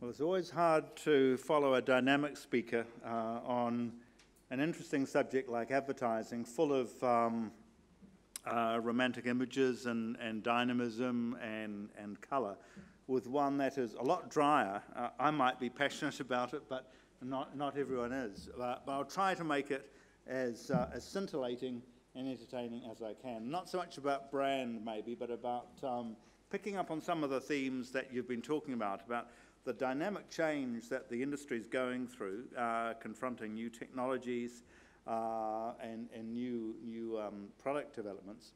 Well, it's always hard to follow a dynamic speaker uh, on an interesting subject like advertising, full of um, uh, romantic images and, and dynamism and, and colour, with one that is a lot drier. Uh, I might be passionate about it, but not, not everyone is. Uh, but I'll try to make it as, uh, as scintillating and entertaining as I can. Not so much about brand, maybe, but about um, picking up on some of the themes that you've been talking about, about the dynamic change that the industry is going through, uh, confronting new technologies uh, and, and new, new um, product developments,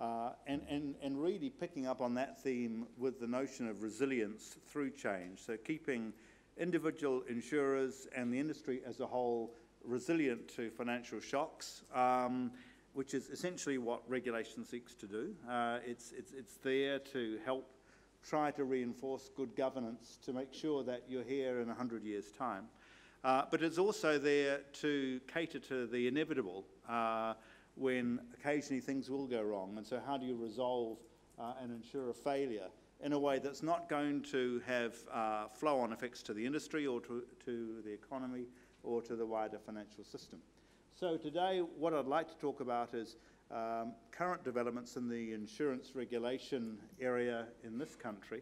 uh, and, and, and really picking up on that theme with the notion of resilience through change. So keeping individual insurers and the industry as a whole resilient to financial shocks. Um, which is essentially what regulation seeks to do. Uh, it's, it's, it's there to help try to reinforce good governance to make sure that you're here in 100 years' time. Uh, but it's also there to cater to the inevitable uh, when occasionally things will go wrong. And so, how do you resolve uh, and ensure a failure in a way that's not going to have uh, flow on effects to the industry or to, to the economy or to the wider financial system? So, today, what I'd like to talk about is um, current developments in the insurance regulation area in this country.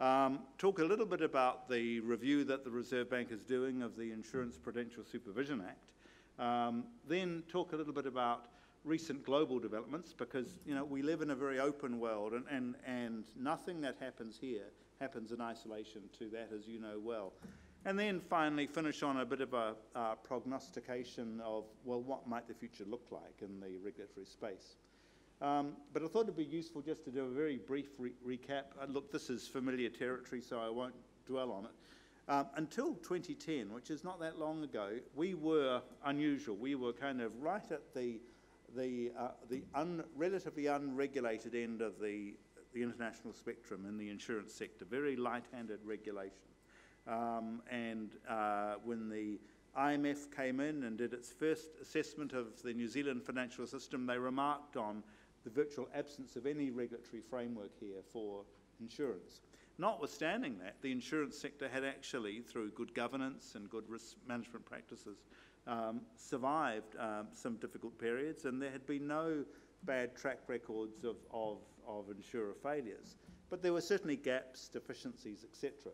Um, talk a little bit about the review that the Reserve Bank is doing of the Insurance Prudential Supervision Act. Um, then talk a little bit about recent global developments because you know we live in a very open world and, and, and nothing that happens here happens in isolation to that as you know well. And then finally finish on a bit of a uh, prognostication of, well, what might the future look like in the regulatory space. Um, but I thought it'd be useful just to do a very brief re recap. Uh, look, this is familiar territory, so I won't dwell on it. Um, until 2010, which is not that long ago, we were unusual. We were kind of right at the, the, uh, the un relatively unregulated end of the, the international spectrum in the insurance sector, very light-handed regulation. Um, and uh, when the IMF came in and did its first assessment of the New Zealand financial system, they remarked on the virtual absence of any regulatory framework here for insurance. Notwithstanding that, the insurance sector had actually, through good governance and good risk management practices, um, survived um, some difficult periods, and there had been no bad track records of, of, of insurer failures. But there were certainly gaps, deficiencies, etc.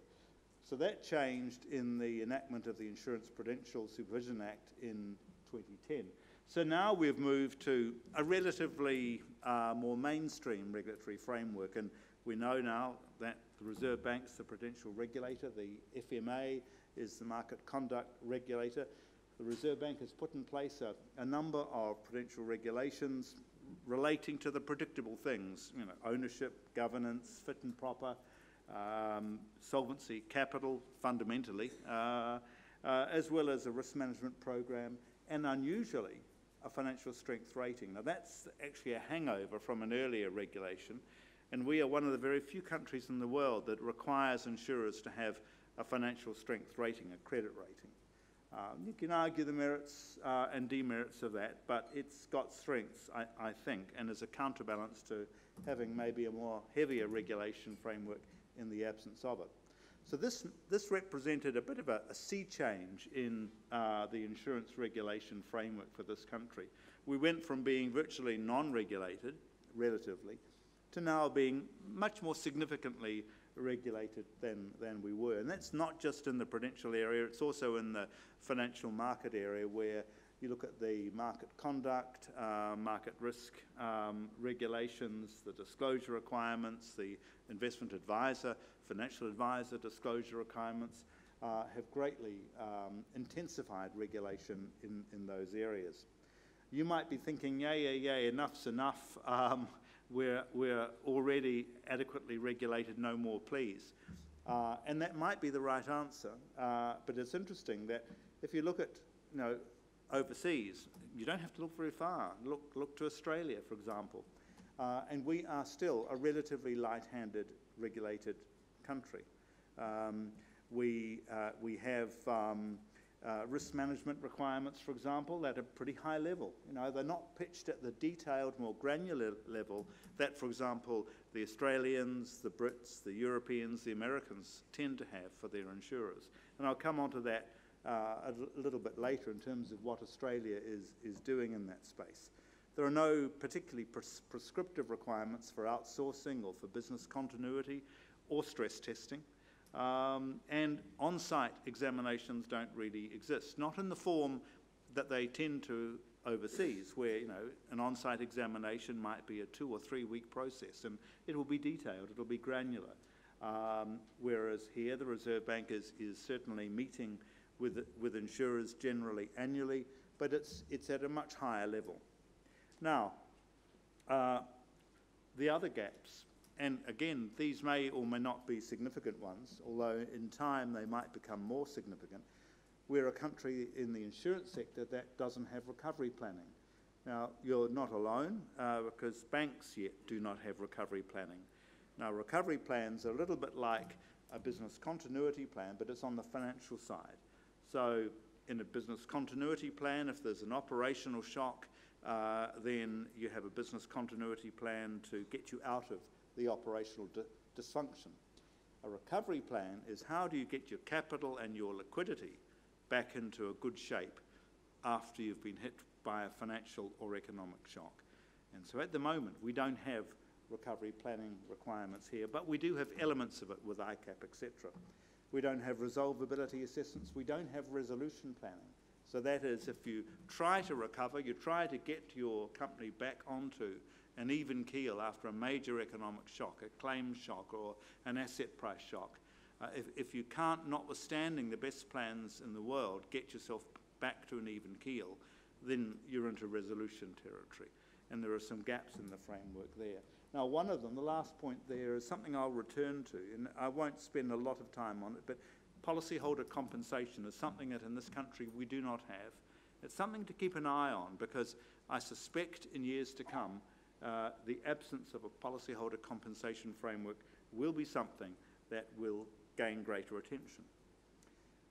So that changed in the enactment of the Insurance Prudential Supervision Act in 2010. So now we've moved to a relatively uh, more mainstream regulatory framework, and we know now that the Reserve Bank's the prudential regulator, the FMA is the market conduct regulator. The Reserve Bank has put in place a, a number of prudential regulations relating to the predictable things, you know, ownership, governance, fit and proper, um, solvency capital fundamentally, uh, uh, as well as a risk management program, and unusually, a financial strength rating. Now, that's actually a hangover from an earlier regulation, and we are one of the very few countries in the world that requires insurers to have a financial strength rating, a credit rating. Um, you can argue the merits uh, and demerits of that, but it's got strengths, I, I, think, and is a counterbalance to having maybe a more heavier regulation framework in the absence of it. So this, this represented a bit of a, a sea change in uh, the insurance regulation framework for this country. We went from being virtually non-regulated, relatively, to now being much more significantly regulated than, than we were. And that's not just in the prudential area, it's also in the financial market area where you look at the market conduct, uh, market risk um, regulations, the disclosure requirements, the investment advisor, financial advisor disclosure requirements uh, have greatly um, intensified regulation in, in those areas. You might be thinking, yeah, yeah, yeah, enough's enough. Um, we're, we're already adequately regulated, no more, please. Uh, and that might be the right answer, uh, but it's interesting that if you look at you know, overseas. You don't have to look very far. Look, look to Australia, for example. Uh, and we are still a relatively light-handed regulated country. Um, we, uh, we have um, uh, risk management requirements, for example, at a pretty high level. You know, they're not pitched at the detailed, more granular level that, for example, the Australians, the Brits, the Europeans, the Americans tend to have for their insurers. And I'll come on to that uh, a little bit later in terms of what Australia is, is doing in that space. There are no particularly pres prescriptive requirements for outsourcing or for business continuity or stress testing. Um, and on-site examinations don't really exist, not in the form that they tend to overseas, where you know an on-site examination might be a two or three week process, and it will be detailed, it will be granular. Um, whereas here, the Reserve Bank is, is certainly meeting with, with insurers generally annually, but it's, it's at a much higher level. Now, uh, the other gaps and again, these may or may not be significant ones, although in time they might become more significant. We're a country in the insurance sector that doesn't have recovery planning. Now, you're not alone uh, because banks yet do not have recovery planning. Now, recovery plans are a little bit like a business continuity plan, but it's on the financial side. So, in a business continuity plan, if there's an operational shock, uh, then you have a business continuity plan to get you out of the operational dysfunction. A recovery plan is how do you get your capital and your liquidity back into a good shape after you've been hit by a financial or economic shock. And so at the moment, we don't have recovery planning requirements here, but we do have elements of it with ICAP, etc. We don't have resolvability assessments. We don't have resolution planning. So that is, if you try to recover, you try to get your company back onto an even keel after a major economic shock, a claim shock or an asset price shock. Uh, if, if you can't, notwithstanding the best plans in the world, get yourself back to an even keel, then you're into resolution territory. And there are some gaps in the framework there. Now, one of them, the last point there, is something I'll return to, and I won't spend a lot of time on it, but policyholder compensation is something that in this country we do not have. It's something to keep an eye on because I suspect in years to come uh, the absence of a policyholder compensation framework will be something that will gain greater attention.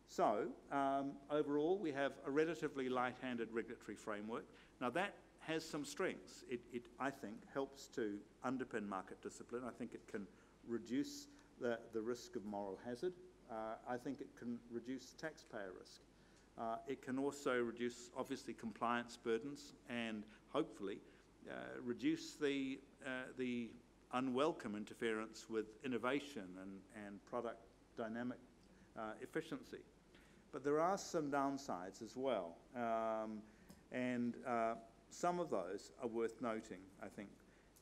So, um, overall, we have a relatively light-handed regulatory framework. Now, that has some strengths. It, it, I think, helps to underpin market discipline. I think it can reduce the, the risk of moral hazard. Uh, I think it can reduce taxpayer risk. Uh, it can also reduce, obviously, compliance burdens and hopefully uh, reduce the, uh, the unwelcome interference with innovation and, and product dynamic uh, efficiency. But there are some downsides as well, um, and uh, some of those are worth noting, I think.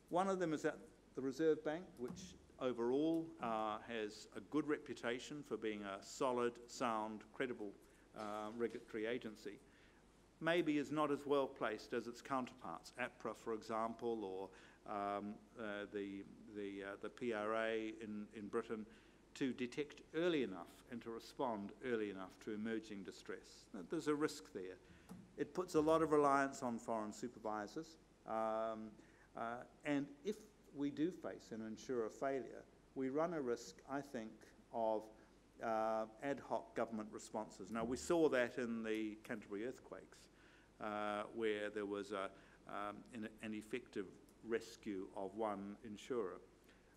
One of them is that the Reserve Bank, which overall uh, has a good reputation for being a solid, sound, credible uh, regulatory agency, maybe is not as well placed as its counterparts, APRA, for example, or um, uh, the, the, uh, the PRA in, in Britain, to detect early enough and to respond early enough to emerging distress. There's a risk there. It puts a lot of reliance on foreign supervisors. Um, uh, and if we do face an insurer failure, we run a risk, I think, of uh, ad hoc government responses. Now, we saw that in the Canterbury earthquakes uh, where there was a, um, an, an, effective rescue of one insurer.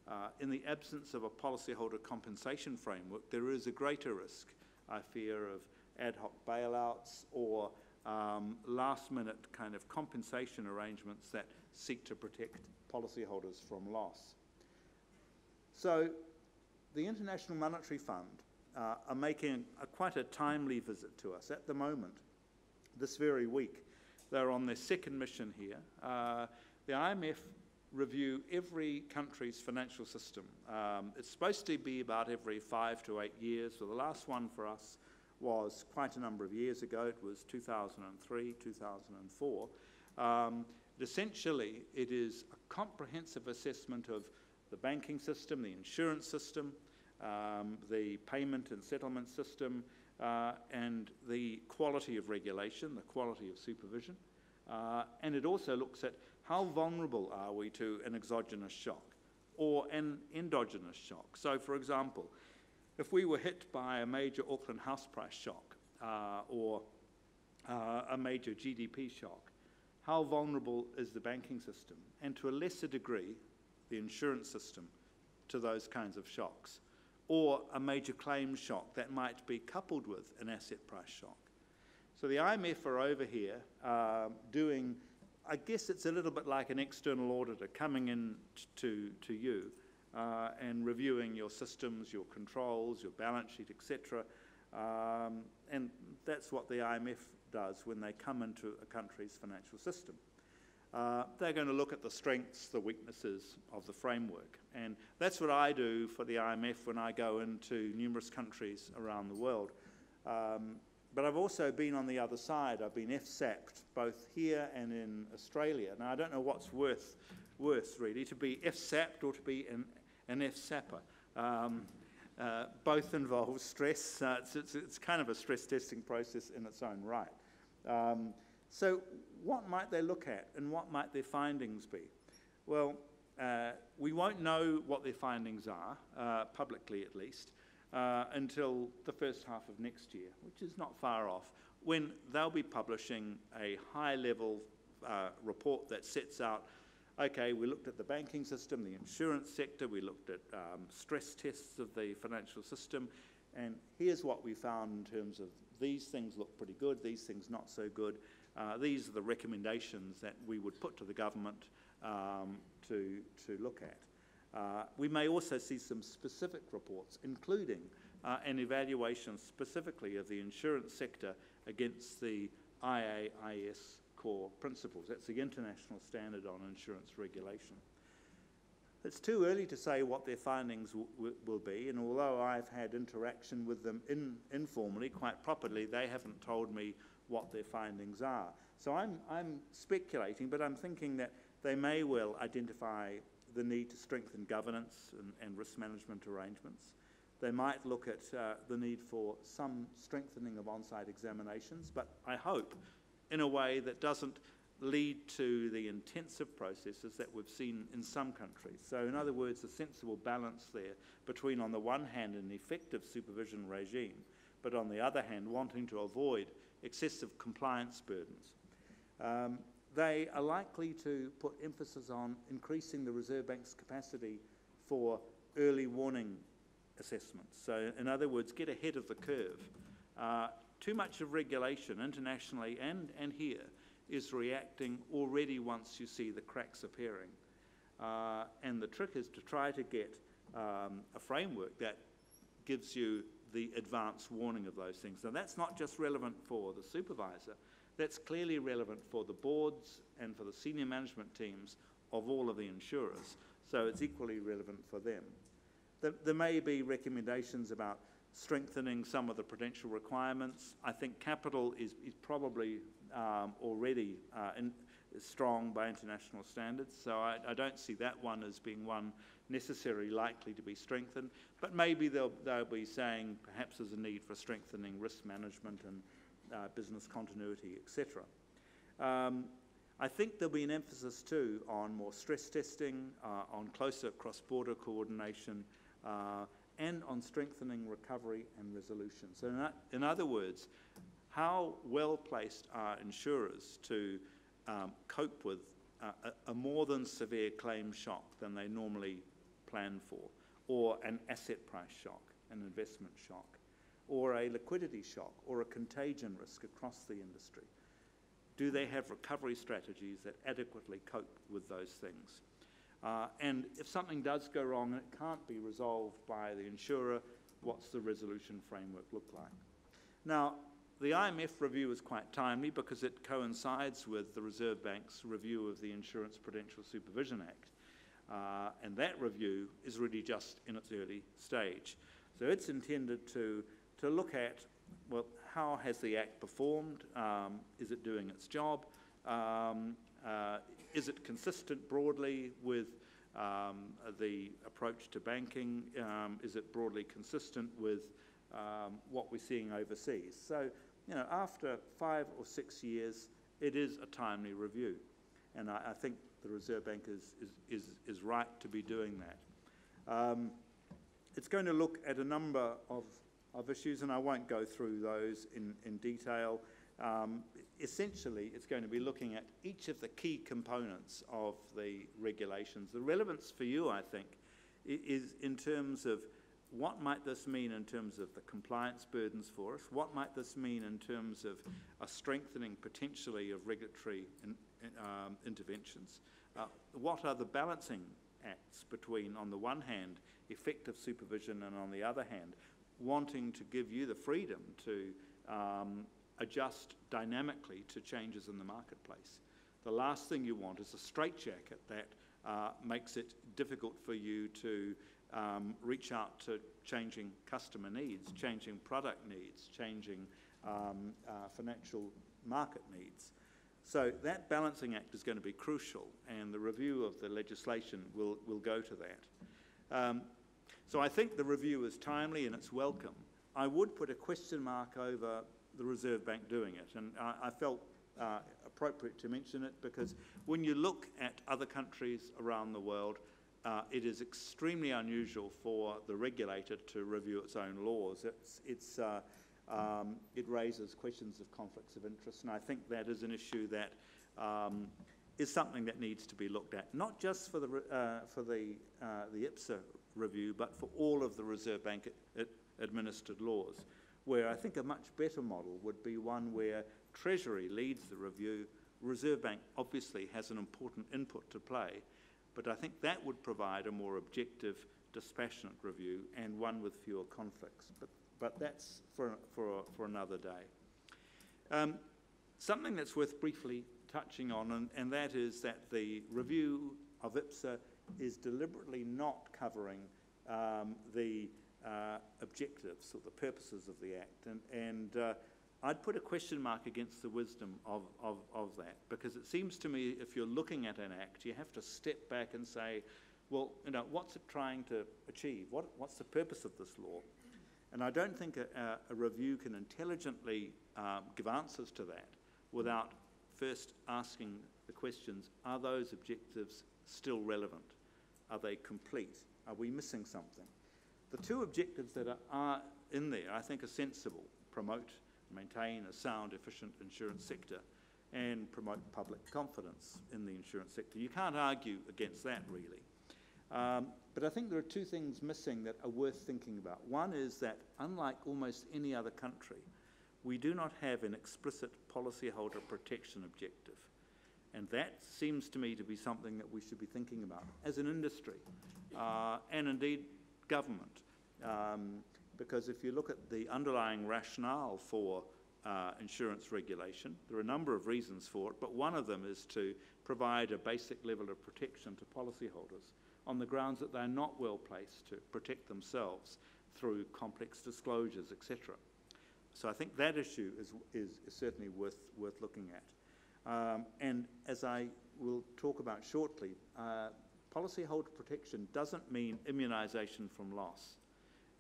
Uh, in the absence of a policyholder compensation framework, there is a greater risk, I fear, of ad hoc bailouts or um, last minute kind of compensation arrangements that seek to protect policyholders from loss. So the International Monetary Fund uh, are making a, quite a timely visit to us at the moment this very week. They're on their second mission here. Uh, the IMF review every country's financial system. Um, it's supposed to be about every five to eight years. So the last one for us was quite a number of years ago. It was 2003, 2004. Um, essentially, it is a comprehensive assessment of the banking system, the insurance system, um, the payment and settlement system, uh, and the quality of regulation, the quality of supervision. Uh, and it also looks at how vulnerable are we to an exogenous shock or an endogenous shock. So, for example, if we were hit by a major Auckland house price shock, uh, or uh, a major GDP shock, how vulnerable is the banking system? And to a lesser degree, the insurance system to those kinds of shocks, or a major claim shock that might be coupled with an asset price shock. So the IMF are over here uh, doing, I guess it's a little bit like an external auditor coming in to, to you uh, and reviewing your systems, your controls, your balance sheet, etc. Um, and that's what the IMF does when they come into a country's financial system. Uh, they're going to look at the strengths, the weaknesses of the framework. And that's what I do for the IMF when I go into numerous countries around the world. Um, but I've also been on the other side. I've been FSAP'd both here and in Australia. Now, I don't know what's worth, worth really, to be FSAP'd or to be an, an FSAPper. Um, uh, both involve stress. Uh, it's, it's, it's, kind of a stress testing process in its own right. Um, so what might they look at and what might their findings be? Well, uh, we won't know what their findings are, uh, publicly at least, uh, until the first half of next year, which is not far off, when they'll be publishing a high level uh, report that sets out okay, we looked at the banking system, the insurance sector, we looked at um, stress tests of the financial system, and here's what we found in terms of these things look pretty good, these things not so good. Uh, these are the recommendations that we would put to the government um, to, to look at. Uh, we may also see some specific reports, including uh, an evaluation specifically of the insurance sector against the IAIS core principles. That's the international standard on insurance regulation. It's too early to say what their findings will be, and although I've had interaction with them in, informally, quite properly, they haven't told me what their findings are. So I'm, I'm speculating, but I'm thinking that they may well identify the need to strengthen governance and, and risk management arrangements. They might look at uh, the need for some strengthening of on-site examinations, but I hope in a way that doesn't lead to the intensive processes that we've seen in some countries. So in other words, a sensible balance there between, on the one hand, an effective supervision regime, but on the other hand, wanting to avoid excessive compliance burdens. Um, they are likely to put emphasis on increasing the Reserve Bank's capacity for early warning assessments. So in other words, get ahead of the curve. Uh, too much of regulation internationally and, and here is reacting already once you see the cracks appearing. Uh, and the trick is to try to get um, a framework that gives you the advance warning of those things. Now, that's not just relevant for the supervisor, that's clearly relevant for the boards and for the senior management teams of all of the insurers. So it's equally relevant for them. There, there may be recommendations about strengthening some of the prudential requirements. I think capital is, is probably um, already uh, in, strong by international standards, so I, I, don't see that one as being one necessarily likely to be strengthened. But maybe they'll, they'll be saying perhaps there's a need for strengthening risk management and uh, business continuity, etc. Um, I think there'll be an emphasis too on more stress testing, uh, on closer cross-border coordination, uh, and on strengthening recovery and resolution. So in, in other words, how well placed are insurers to um, cope with a, a, more than severe claim shock than they normally plan for, or an asset price shock, an investment shock, or a liquidity shock, or a contagion risk across the industry? Do they have recovery strategies that adequately cope with those things? Uh, and if something does go wrong and it can't be resolved by the insurer, what's the resolution framework look like? Now, the IMF review is quite timely because it coincides with the Reserve Bank's review of the Insurance Prudential Supervision Act. Uh, and that review is really just in its early stage. So it's intended to, to look at, well, how has the Act performed? Um, is it doing its job? Um, uh, is it consistent broadly with um, the approach to banking? Um, is it broadly consistent with um, what we're seeing overseas? So, you know, after five or six years, it is a timely review. And I, I think the Reserve Bank is, is, is, is, right to be doing that. Um, it's going to look at a number of of issues, and I won't go through those in, in detail. Um, essentially, it's going to be looking at each of the key components of the regulations. The relevance for you, I think, is in terms of what might this mean in terms of the compliance burdens for us? What might this mean in terms of a strengthening potentially of regulatory in, um, interventions? Uh, what are the balancing acts between, on the one hand, effective supervision and on the other hand, wanting to give you the freedom to um, adjust dynamically to changes in the marketplace? The last thing you want is a straitjacket that uh, makes it difficult for you to um, reach out to changing customer needs, changing product needs, changing um, uh, financial market needs. So that balancing act is going to be crucial, and the review of the legislation will, will go to that. Um, so I think the review is timely and it's welcome. I would put a question mark over the Reserve Bank doing it, and I, I felt uh, appropriate to mention it because when you look at other countries around the world, uh, it is extremely unusual for the regulator to review its own laws. It's, it's, uh, um, it raises questions of conflicts of interest, and I think that is an issue that um, is something that needs to be looked at, not just for the, uh, for the, uh, the IPSA review, but for all of the Reserve Bank administered laws, where I think a much better model would be one where Treasury leads the review. Reserve Bank obviously has an important input to play, but I think that would provide a more objective, dispassionate review and one with fewer conflicts. But, but that's for, for, for another day. Um, something that's worth briefly touching on, and, and that is that the review of IPSA is deliberately not covering um, the uh, objectives or the purposes of the Act. And, and uh, I'd put a question mark against the wisdom of, of, of that because it seems to me if you're looking at an act, you have to step back and say, well, you know, what's it trying to achieve? What, what's the purpose of this law? And I don't think a, a review can intelligently um, give answers to that without first asking the questions, are those objectives still relevant? Are they complete? Are we missing something? The two objectives that are, in there, I think, are sensible. Promote maintain a sound, efficient insurance sector and promote public confidence in the insurance sector. You can't argue against that, really. Um, but I think there are two things missing that are worth thinking about. One is that, unlike almost any other country, we do not have an explicit policyholder protection objective. And that seems to me to be something that we should be thinking about as an industry uh, and indeed government. Um, because if you look at the underlying rationale for uh, insurance regulation, there are a number of reasons for it, but one of them is to provide a basic level of protection to policyholders on the grounds that they're not well placed to protect themselves through complex disclosures, etc. So I think that issue is, is, is certainly worth, worth looking at. Um, and as I will talk about shortly, uh, policyholder protection doesn't mean immunisation from loss.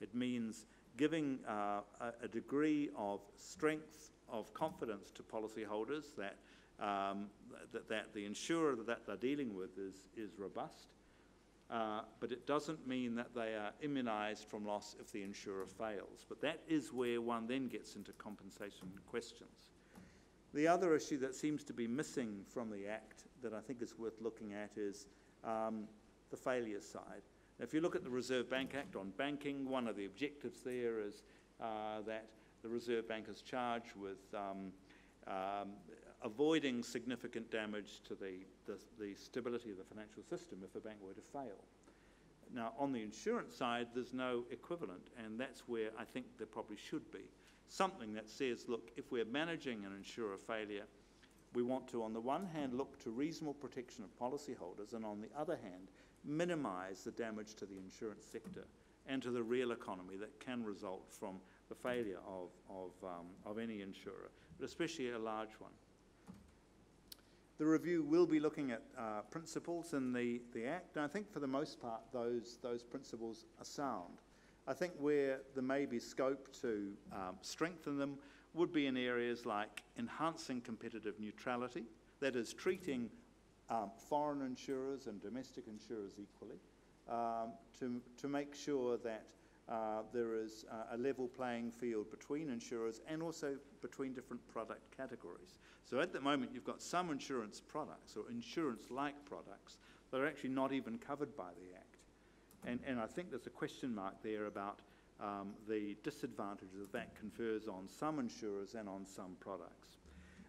It means giving uh, a, degree of strength of confidence to policyholders that, um, that, that, the insurer that they're dealing with is, is robust. Uh, but it doesn't mean that they are immunised from loss if the insurer fails. But that is where one then gets into compensation questions. The other issue that seems to be missing from the Act that I think is worth looking at is um, the failure side. If you look at the Reserve Bank Act on banking, one of the objectives there is uh, that the Reserve Bank is charged with um, um, avoiding significant damage to the, the, the, stability of the financial system if a bank were to fail. Now, on the insurance side, there's no equivalent, and that's where I think there probably should be. Something that says, look, if we're managing an insurer failure, we want to, on the one hand, look to reasonable protection of policyholders, and on the other hand, minimise the damage to the insurance sector and to the real economy that can result from the failure of, of, um, of any insurer, but especially a large one. The review will be looking at uh, principles in the, the Act, and I think for the most part those, those principles are sound. I think where there may be scope to um, strengthen them would be in areas like enhancing competitive neutrality, that is, treating um, foreign insurers and domestic insurers equally, um, to, to make sure that uh, there is uh, a level playing field between insurers and also between different product categories. So at the moment, you've got some insurance products or insurance-like products that are actually not even covered by the Act. And, and I think there's a question mark there about um, the disadvantages that that confers on some insurers and on some products.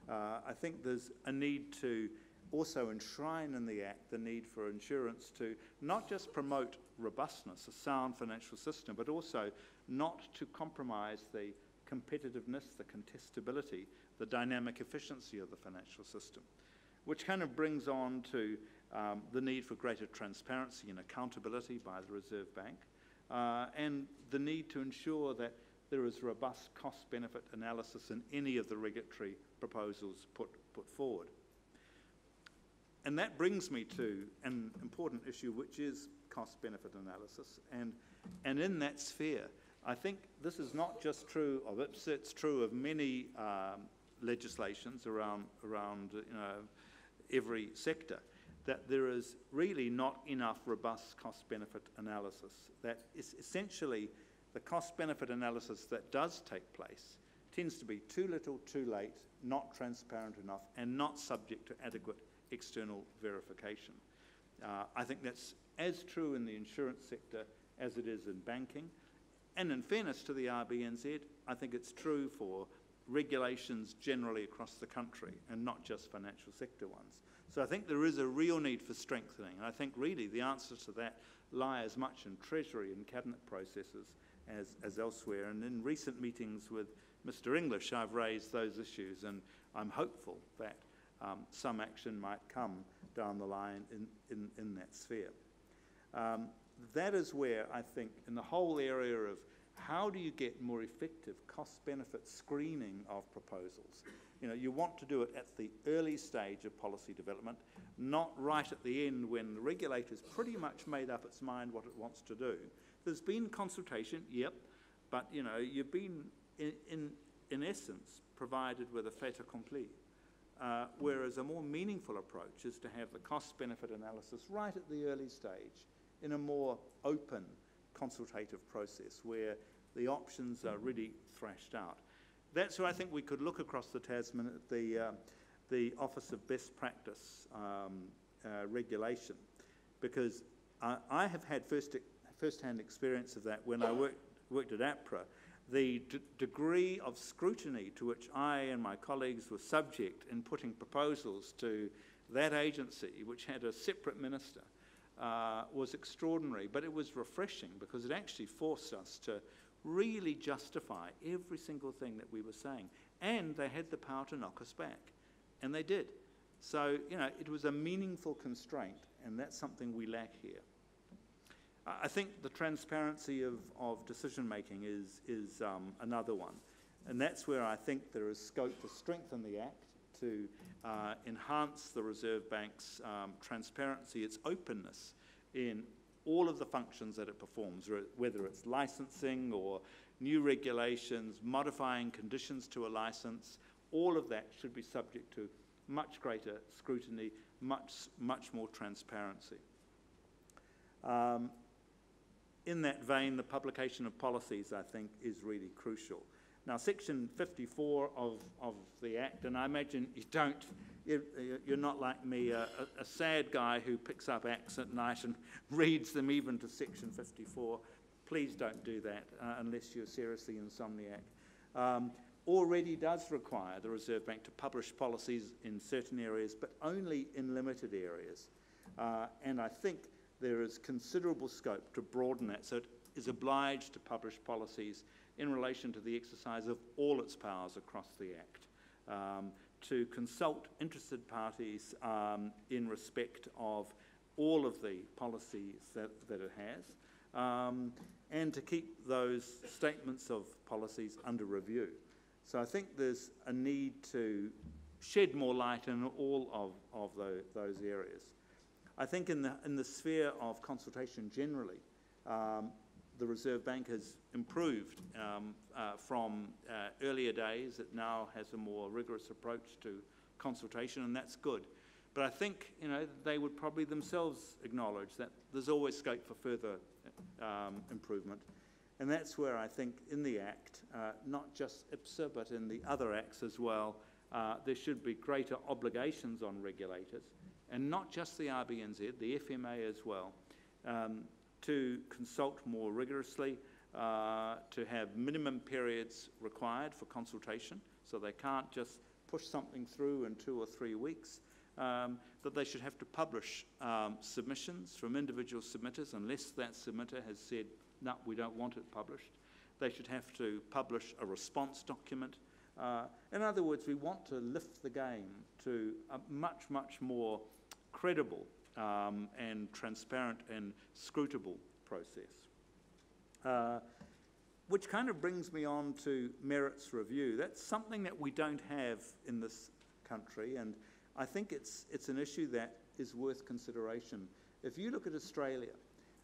Uh, I think there's a need to also enshrine in the Act the need for insurance to not just promote robustness, a sound financial system, but also not to compromise the competitiveness, the contestability, the dynamic efficiency of the financial system, which kind of brings on to um, the need for greater transparency and accountability by the Reserve Bank, uh, and the need to ensure that there is robust cost benefit analysis in any of the regulatory proposals put, put forward. And that brings me to an important issue, which is cost benefit analysis. And, and in that sphere, I think this is not just true of IPSA, it's true of many um, legislations around, around you know, every sector, that there is really not enough robust cost benefit analysis. That is essentially the cost benefit analysis that does take place tends to be too little, too late, not transparent enough, and not subject to adequate external verification. Uh, I think that's as true in the insurance sector as it is in banking. And in fairness to the RBNZ, I think it's true for regulations generally across the country and not just financial sector ones. So I think there is a real need for strengthening. And I think really the answers to that lie as much in Treasury and Cabinet processes as, as elsewhere. And in recent meetings with Mr English, I've raised those issues and I'm hopeful that um, some action might come down the line in, in, in that sphere. Um, that is where I think in the whole area of how do you get more effective cost-benefit screening of proposals? You know, you want to do it at the early stage of policy development, not right at the end when the regulator's pretty much made up its mind what it wants to do. There's been consultation, yep, but you know, you've been in, in, in essence provided with a fait accompli. Uh, whereas a more meaningful approach is to have the cost benefit analysis right at the early stage in a more open consultative process where the options are really thrashed out. That's where I think we could look across the Tasman at the, uh, the Office of Best Practice um, uh, Regulation because I, I have had first, first-hand experience of that when I worked, worked at APRA the degree of scrutiny to which I and my colleagues were subject in putting proposals to that agency, which had a separate minister, uh, was extraordinary. But it was refreshing because it actually forced us to really justify every single thing that we were saying. And they had the power to knock us back. And they did. So, you know, it was a meaningful constraint, and that's something we lack here. I think the transparency of, of decision making is, is um, another one. And that's where I think there is scope to strengthen the Act, to uh, enhance the Reserve Bank's um, transparency, its openness in all of the functions that it performs, whether it's licensing or new regulations, modifying conditions to a license, all of that should be subject to much greater scrutiny, much, much more transparency. Um, in that vein, the publication of policies, I think, is really crucial. Now, Section 54 of, of the Act, and I imagine you don't, you're, you're not like me, a, a, sad guy who picks up Acts at night and reads them even to Section 54. Please don't do that uh, unless you're seriously insomniac. Um, already does require the Reserve Bank to publish policies in certain areas, but only in limited areas. Uh, and I think there is considerable scope to broaden that so it is obliged to publish policies in relation to the exercise of all its powers across the Act, um, to consult interested parties um, in respect of all of the policies that, that it has, um, and to keep those statements of policies under review. So I think there's a need to shed more light in all of, of the, those areas. I think in the, in the sphere of consultation generally, um, the Reserve Bank has improved um, uh, from uh, earlier days. It now has a more rigorous approach to consultation, and that's good. But I think you know they would probably themselves acknowledge that there's always scope for further um, improvement. And that's where I think in the Act, uh, not just IPSA, but in the other acts as well, uh, there should be greater obligations on regulators, and not just the RBNZ, the FMA as well, um, to consult more rigorously, uh, to have minimum periods required for consultation, so they can't just push something through in two or three weeks, um, that they should have to publish um, submissions from individual submitters unless that submitter has said, no, we don't want it published. They should have to publish a response document. Uh, in other words, we want to lift the game to a much, much more credible um, and transparent and scrutable process. Uh, which kind of brings me on to merits review. That's something that we don't have in this country, and I think it's, it's an issue that is worth consideration. If you look at Australia,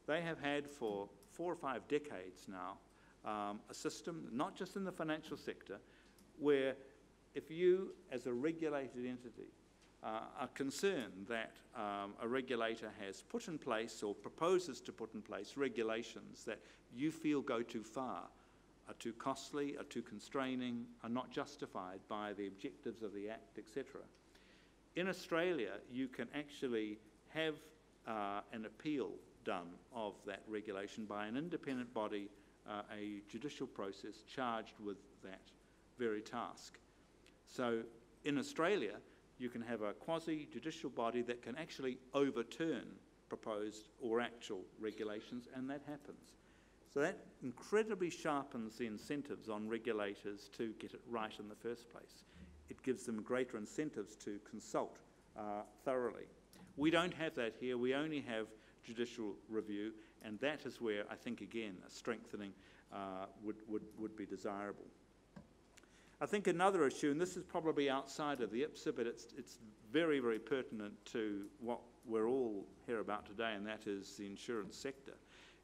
they have had for four or five decades now um, a system, not just in the financial sector, where if you, as a regulated entity, uh, are concerned that um, a regulator has put in place or proposes to put in place regulations that you feel go too far, are too costly, are too constraining, are not justified by the objectives of the Act, etc. In Australia, you can actually have uh, an appeal done of that regulation by an independent body, uh, a judicial process charged with that very task. So in Australia, you can have a quasi-judicial body that can actually overturn proposed or actual regulations, and that happens. So that incredibly sharpens the incentives on regulators to get it right in the first place. It gives them greater incentives to consult uh, thoroughly. We don't have that here. We only have judicial review, and that is where I think, again, a strengthening uh, would, would, would be desirable. I think another issue, and this is probably outside of the IPSA, but it's, it's very, very pertinent to what we're all here about today, and that is the insurance sector,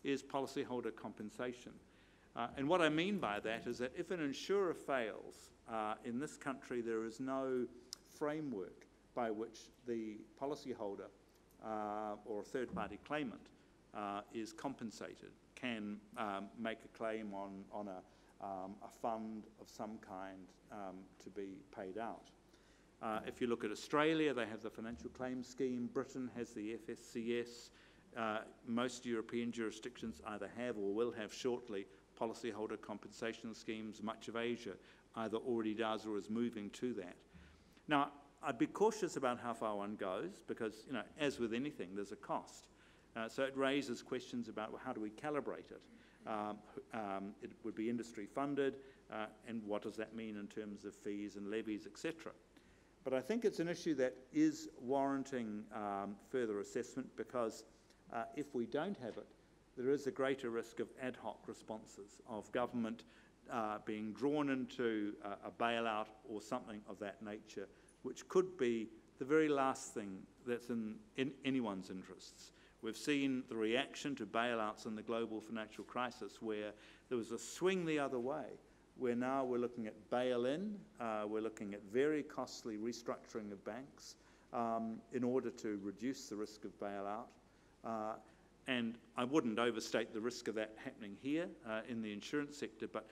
is policyholder compensation. Uh, and what I mean by that is that if an insurer fails, uh, in this country there is no framework by which the policyholder uh, or a third party claimant uh, is compensated, can um, make a claim on, on a, um, a fund of some kind um, to be paid out. Uh, if you look at Australia, they have the Financial Claims Scheme. Britain has the FSCS. Uh, most European jurisdictions either have or will have shortly policyholder compensation schemes. Much of Asia either already does or is moving to that. Now, I'd be cautious about how far one goes because, you know, as with anything, there's a cost. Uh, so it raises questions about well, how do we calibrate it? Um, um, it would be industry funded, uh, and what does that mean in terms of fees and levies, etc. But I think it's an issue that is warranting um, further assessment because uh, if we don't have it, there is a greater risk of ad hoc responses, of government uh, being drawn into a bailout or something of that nature which could be the very last thing that's in, in anyone's interests. We've seen the reaction to bailouts in the global financial crisis where there was a swing the other way, where now we're looking at bail-in, uh, we're looking at very costly restructuring of banks um, in order to reduce the risk of bailout. Uh, and I wouldn't overstate the risk of that happening here uh, in the insurance sector, but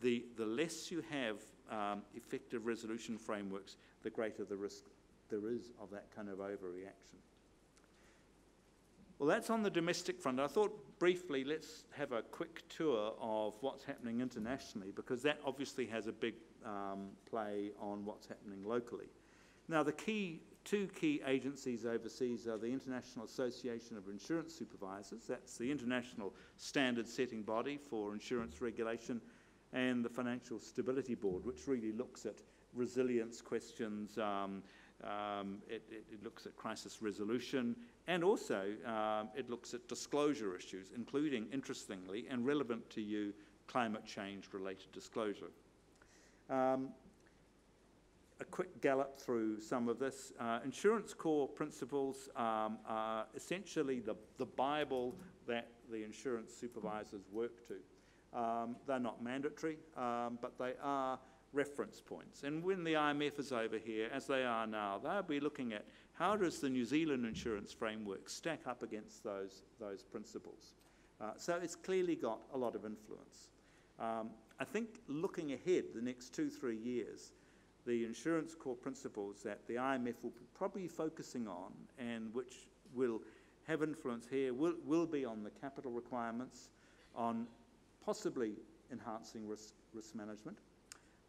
the, the less you have um, effective resolution frameworks, the greater the risk there is of that kind of overreaction. Well, that's on the domestic front. I thought briefly let's have a quick tour of what's happening internationally because that obviously has a big um, play on what's happening locally. Now, the key two key agencies overseas are the International Association of Insurance Supervisors, that's the international standard setting body for insurance regulation, and the Financial Stability Board, which really looks at resilience questions, um, um, it, it, it, looks at crisis resolution, and also um, it looks at disclosure issues, including, interestingly, and relevant to you, climate change related disclosure. Um, a quick gallop through some of this. Uh, insurance core principles um, are essentially the, the Bible that the insurance supervisors work to. Um, they're not mandatory, um, but they are reference points. And when the IMF is over here, as they are now, they'll be looking at how does the New Zealand insurance framework stack up against those, those principles. Uh, so it's clearly got a lot of influence. Um, I think looking ahead the next two, three years, the insurance core principles that the IMF will be probably focusing on and which will have influence here will, will be on the capital requirements, on possibly enhancing risk, risk management.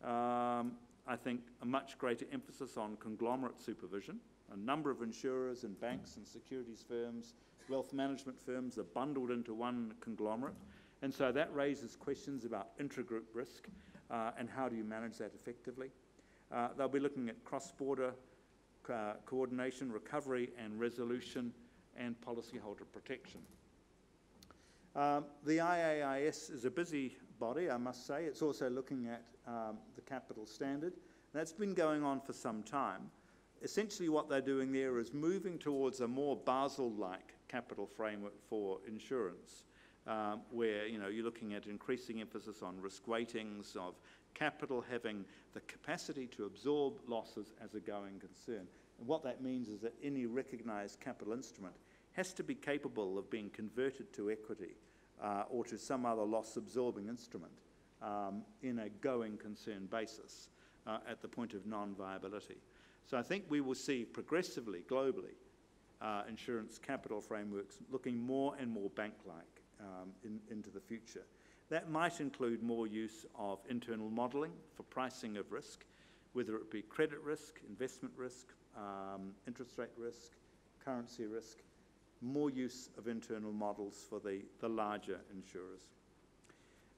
Um, I think a much greater emphasis on conglomerate supervision. A number of insurers and banks and securities firms, wealth management firms are bundled into one conglomerate. And so that raises questions about intragroup risk uh, and how do you manage that effectively. Uh, they'll be looking at cross-border uh, coordination, recovery and resolution, and policyholder protection. Um, the IAIS is a busy body, I must say. It's also looking at um, the capital standard. That's been going on for some time. Essentially what they're doing there is moving towards a more Basel-like capital framework for insurance, um, where you know, you're looking at increasing emphasis on risk weightings, of capital having the capacity to absorb losses as a going concern. And what that means is that any recognised capital instrument has to be capable of being converted to equity uh, or to some other loss absorbing instrument um, in a going concern basis uh, at the point of non viability. So I think we will see progressively, globally, uh, insurance capital frameworks looking more and more bank like um, in, into the future. That might include more use of internal modelling for pricing of risk, whether it be credit risk, investment risk, um, interest rate risk, currency risk, more use of internal models for the, the larger insurers.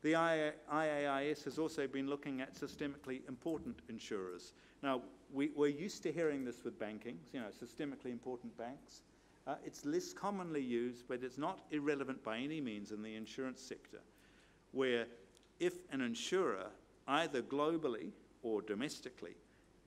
The IAIS has also been looking at systemically important insurers. Now, we, are used to hearing this with banking, you know, systemically important banks. Uh, it's less commonly used, but it's not irrelevant by any means in the insurance sector, where if an insurer, either globally or domestically,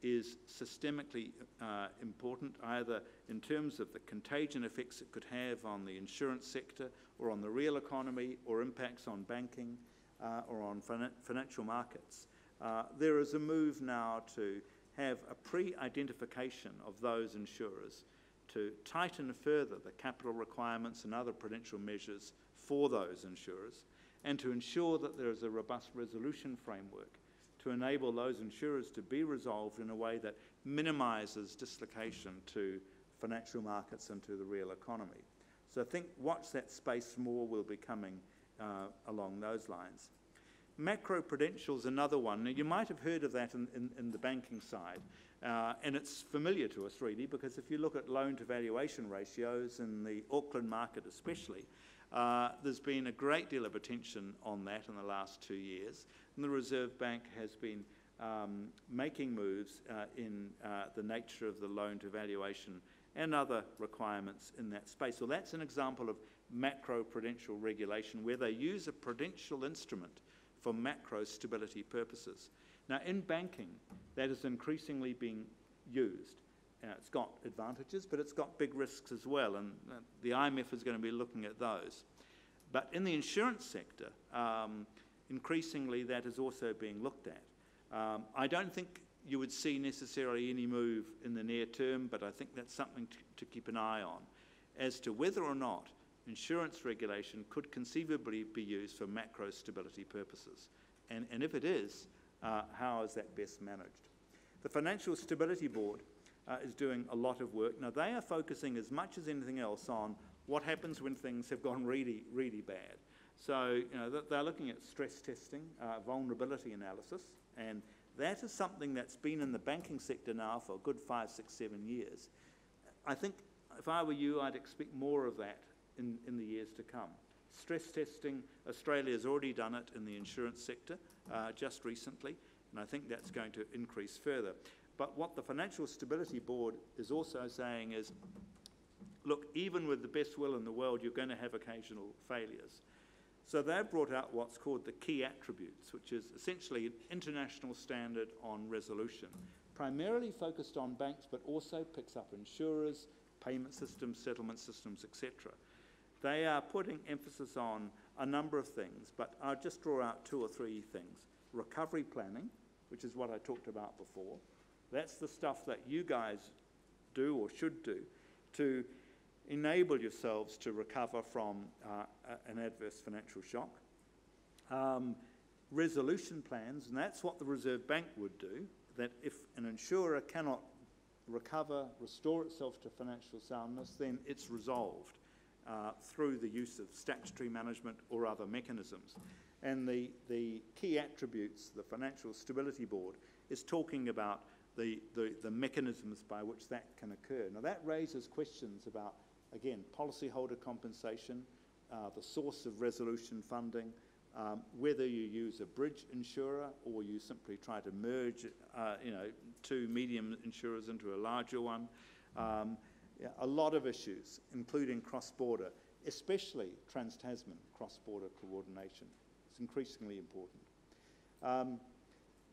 is systemically uh, important, either in terms of the contagion effects it could have on the insurance sector or on the real economy or impacts on banking uh, or on fin financial markets. Uh, there is a move now to have a pre-identification of those insurers to tighten further the capital requirements and other prudential measures for those insurers and to ensure that there is a robust resolution framework to enable those insurers to be resolved in a way that minimises dislocation to financial markets and to the real economy. So I think watch that space more will be coming uh, along those lines. Macroprudential is another one. Now, you might have heard of that in, in, in the banking side, uh, and it's familiar to us really because if you look at loan to valuation ratios in the Auckland market especially, uh, there's been a great deal of attention on that in the last two years, and the Reserve Bank has been um, making moves uh, in uh, the nature of the loan to valuation and other requirements in that space. So that's an example of macro prudential regulation where they use a prudential instrument for macro stability purposes. Now, in banking, that is increasingly being used. Uh, it's got advantages, but it's got big risks as well, and uh, the IMF is going to be looking at those. But in the insurance sector, um, increasingly that is also being looked at. Um, I don't think you would see necessarily any move in the near term, but I think that's something to, to keep an eye on as to whether or not insurance regulation could conceivably be used for macro stability purposes. And, and if it is, uh, how is that best managed? The Financial Stability Board uh, is doing a lot of work. Now, they are focusing as much as anything else on what happens when things have gone really, really bad. So, you know, they're looking at stress testing, uh, vulnerability analysis, and that is something that's been in the banking sector now for a good five, six, seven years. I think if I were you, I'd expect more of that in, in the years to come. Stress testing, Australia has already done it in the insurance sector uh, just recently, and I think that's going to increase further. But what the Financial Stability Board is also saying is, look, even with the best will in the world, you're going to have occasional failures. So they've brought out what's called the key attributes, which is essentially an international standard on resolution, primarily focused on banks, but also picks up insurers, payment systems, settlement systems, etc. They are putting emphasis on a number of things, but I'll just draw out two or three things. Recovery planning, which is what I talked about before. That's the stuff that you guys do or should do to enable yourselves to recover from uh, an adverse financial shock. Um, resolution plans, and that's what the Reserve Bank would do, that if an insurer cannot recover, restore itself to financial soundness, then it's resolved uh, through the use of statutory management or other mechanisms. And the, the key attributes, the Financial Stability Board, is talking about the, the, the mechanisms by which that can occur. Now, that raises questions about, again, policyholder compensation, uh, the source of resolution funding, um, whether you use a bridge insurer or you simply try to merge, uh, you know, two medium insurers into a larger one. Um, a lot of issues, including cross-border, especially trans-Tasman cross-border coordination. It's increasingly important. Um,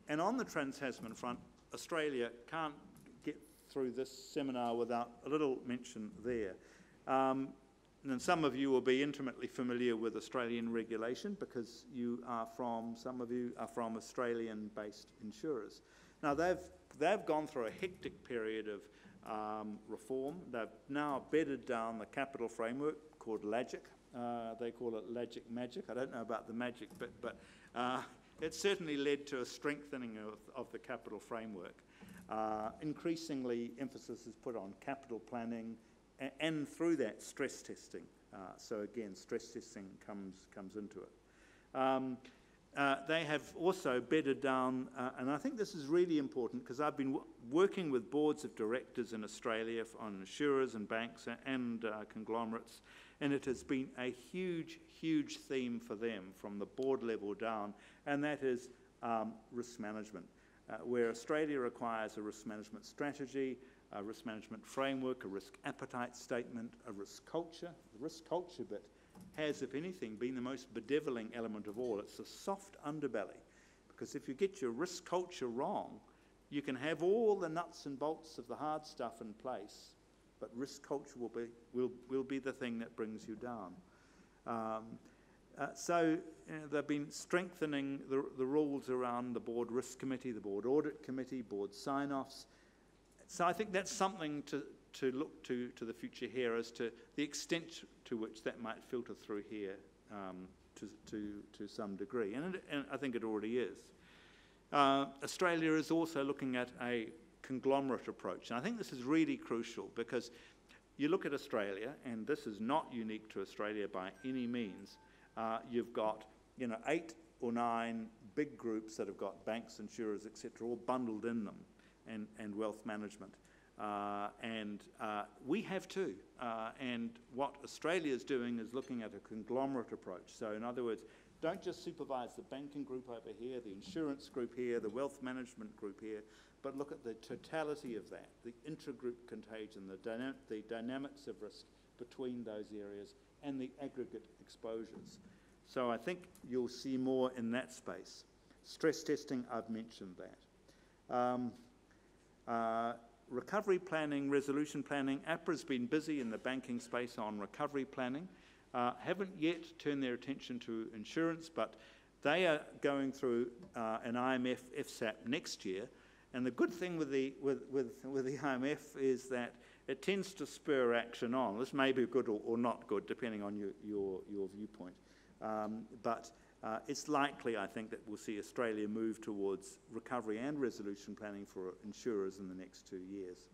and on the trans-Tasman front, Australia can't get through this seminar without a little mention there. Um, and some of you will be intimately familiar with Australian regulation because you are from, some of you are from Australian-based insurers. Now they've, they've gone through a hectic period of um, reform. They've now bedded down the capital framework called LAGIC. Uh, they call it LAGIC Magic. I don't know about the magic bit, but uh, it certainly led to a strengthening of, of the capital framework. Uh, increasingly, emphasis is put on capital planning, and through that stress testing. Uh, so again, stress testing comes, comes into it. Um, uh, they have also bedded down, uh, and I think this is really important because I've been working with boards of directors in Australia on insurers and banks and uh, conglomerates, and it has been a huge, huge theme for them from the board level down, and that is um, risk management. Uh, where Australia requires a risk management strategy, a risk management framework, a risk appetite statement, a risk culture. The risk culture bit has, if anything, been the most bedeviling element of all. It's the soft underbelly. Because if you get your risk culture wrong, you can have all the nuts and bolts of the hard stuff in place, but risk culture will be, will, will be the thing that brings you down. Um, uh, so they've been strengthening the, the rules around the board risk committee, the board audit committee, board sign-offs, so I think that's something to, to look to to the future here as to the extent to which that might filter through here um, to, to, to some degree. And, it, and I think it already is. Uh, Australia is also looking at a conglomerate approach. And I think this is really crucial because you look at Australia, and this is not unique to Australia by any means. Uh, you've got, you know, eight or nine big groups that have got banks, insurers, etc., all bundled in them and, and wealth management. Uh, and uh, we have too. Uh, and what Australia is doing is looking at a conglomerate approach. So, in other words, don't just supervise the banking group over here, the insurance group here, the wealth management group here, but look at the totality of that, the intragroup contagion, the, dyna the dynamics of risk between those areas, and the aggregate exposures. So, I think you'll see more in that space. Stress testing, I've mentioned that. Um, uh, recovery planning, resolution planning, APRA's been busy in the banking space on recovery planning. Uh, haven't yet turned their attention to insurance, but they are going through uh, an IMF FSAP next year. And the good thing with the, with, with, with the IMF is that it tends to spur action on. This may be good or, or not good, depending on your, your, your viewpoint. Um, but uh, it's likely, I think, that we'll see Australia move towards recovery and resolution planning for insurers in the next two years.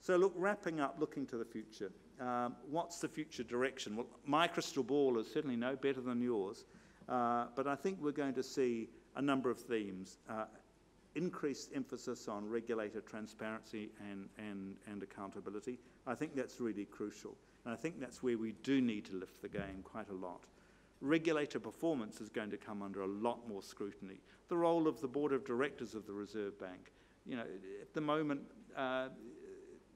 So, look, wrapping up, looking to the future. Um, what's the future direction? Well, my crystal ball is certainly no better than yours, uh, but I think we're going to see a number of themes. Uh, increased emphasis on regulator transparency and, and, and accountability. I think that's really crucial. And I think that's where we do need to lift the game quite a lot regulator performance is going to come under a lot more scrutiny. The role of the board of directors of the Reserve Bank. You know, at the moment, uh,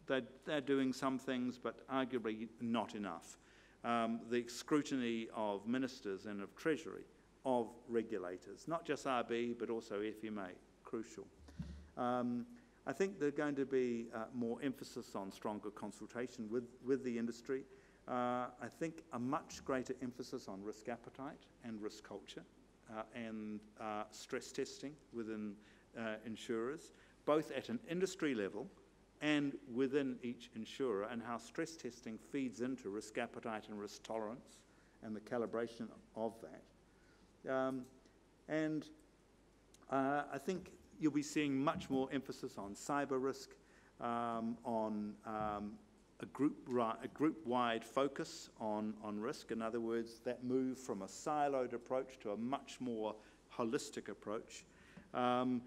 they're, they're, doing some things, but arguably not enough. Um, the scrutiny of ministers and of Treasury, of regulators, not just RB, but also FMA, crucial. Um, I think there's going to be uh, more emphasis on stronger consultation with, with the industry. Uh, I think a much greater emphasis on risk appetite and risk culture uh, and uh, stress testing within uh, insurers, both at an industry level and within each insurer, and how stress testing feeds into risk appetite and risk tolerance and the calibration of that. Um, and uh, I think you'll be seeing much more emphasis on cyber risk, um, on um, a group a group-wide focus on, on risk. In other words, that move from a siloed approach to a much more holistic approach. Um,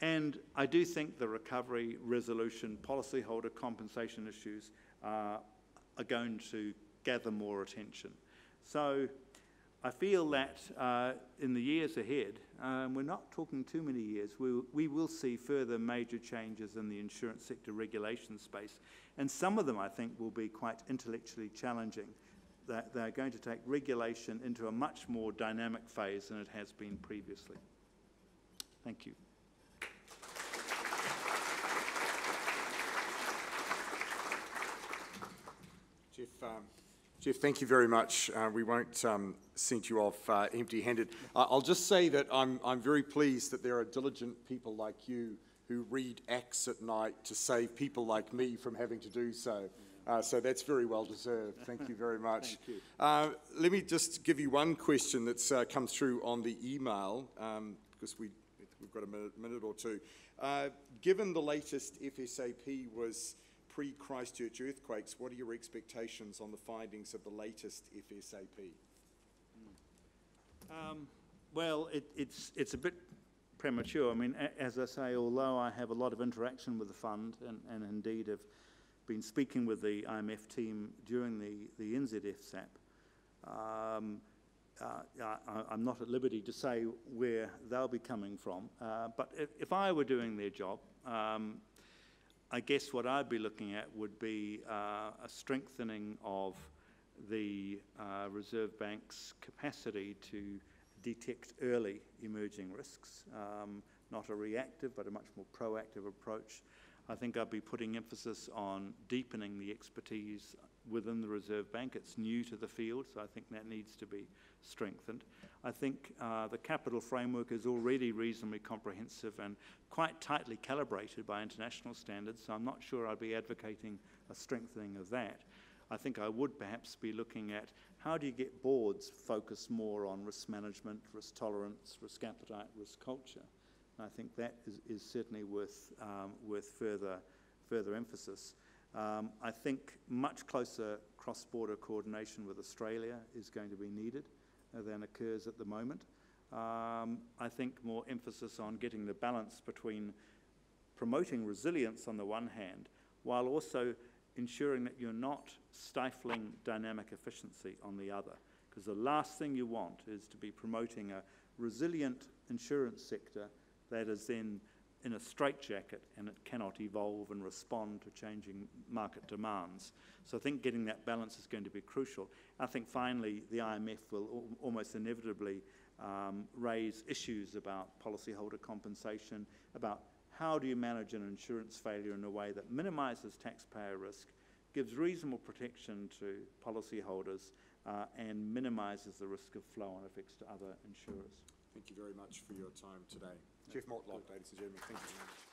and I do think the recovery, resolution, policyholder compensation issues uh, are going to gather more attention. So I feel that uh, in the years ahead, um, we're not talking too many years, we, we will see further major changes in the insurance sector regulation space. And some of them, I think, will be quite intellectually challenging. That they're going to take regulation into a much more dynamic phase than it has been previously. Thank you. Geoff, um Geoff, thank you very much. Uh, we won't um, send you off uh, empty-handed. Uh, I'll just say that I'm, I'm very pleased that there are diligent people like you who read acts at night to save people like me from having to do so. Uh, so that's very well deserved. Thank you very much. You. Uh, let me just give you one question that's uh, come through on the email, um, because we, we've got a minute, minute or two. given the latest FSAP was pre-Christchurch earthquakes, what are your expectations on the findings of the latest FSAP? Um, well, it, it's, it's a bit premature. I mean, as I say, although I have a lot of interaction with the fund and, and indeed have been speaking with the IMF team during the, the NZF um, uh, I, am not at liberty to say where they'll be coming from. Uh, but if, if, I were doing their job, um, I guess what I'd be looking at would be uh, a strengthening of the uh, Reserve Bank's capacity to detect early emerging risks, um, not a reactive but a much more proactive approach. I think I'd be putting emphasis on deepening the expertise within the Reserve Bank. It's new to the field, so I think that needs to be strengthened. I think uh, the capital framework is already reasonably comprehensive and quite tightly calibrated by international standards, so I'm not sure I'd be advocating a strengthening of that. I think I would perhaps be looking at how do you get boards focused more on risk management, risk tolerance, risk appetite, risk culture. And I think that is, is certainly worth, um, worth further, further emphasis. Um, I think much closer cross-border coordination with Australia is going to be needed than occurs at the moment. Um, I think more emphasis on getting the balance between promoting resilience on the one hand, while also ensuring that you're not stifling dynamic efficiency on the other. Because the last thing you want is to be promoting a resilient insurance sector that is then in a straitjacket and it cannot evolve and respond to changing market demands. So I think getting that balance is going to be crucial. I think finally the IMF will almost inevitably um, raise issues about policyholder compensation, about how do you manage an insurance failure in a way that minimises taxpayer risk, gives reasonable protection to policyholders, uh, and minimises the risk of flow-on effects to other insurers. Thank you very much for your time today. Geoff Mortlock, ladies and gentlemen, thank you very much.